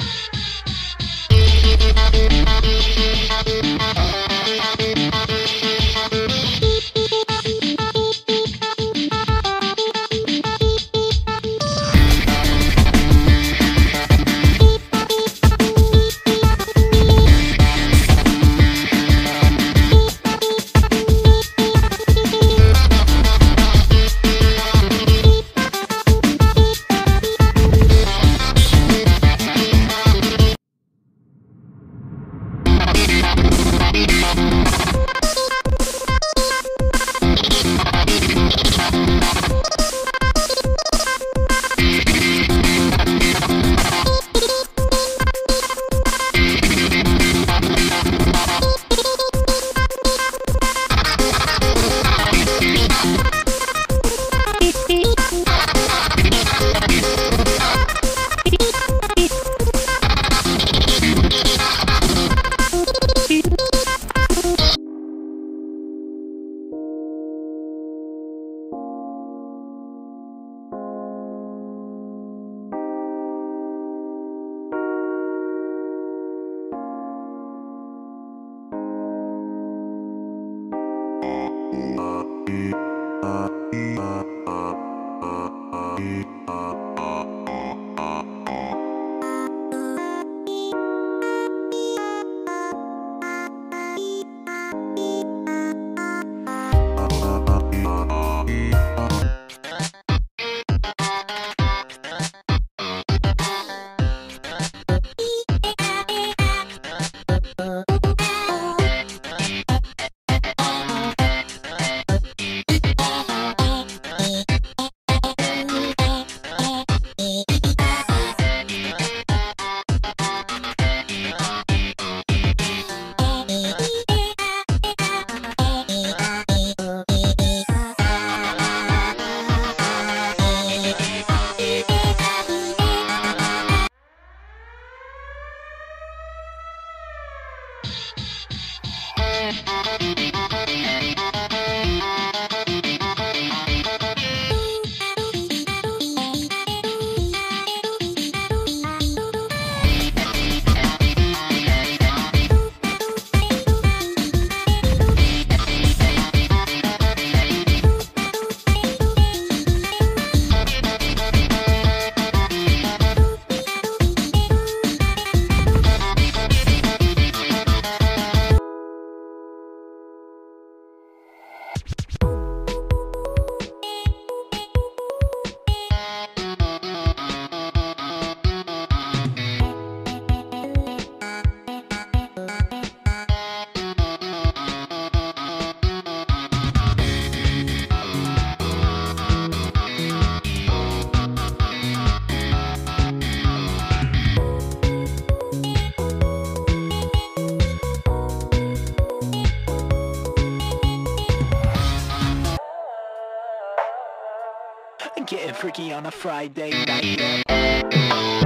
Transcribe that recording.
you E Thank you. Getting freaky on a Friday night.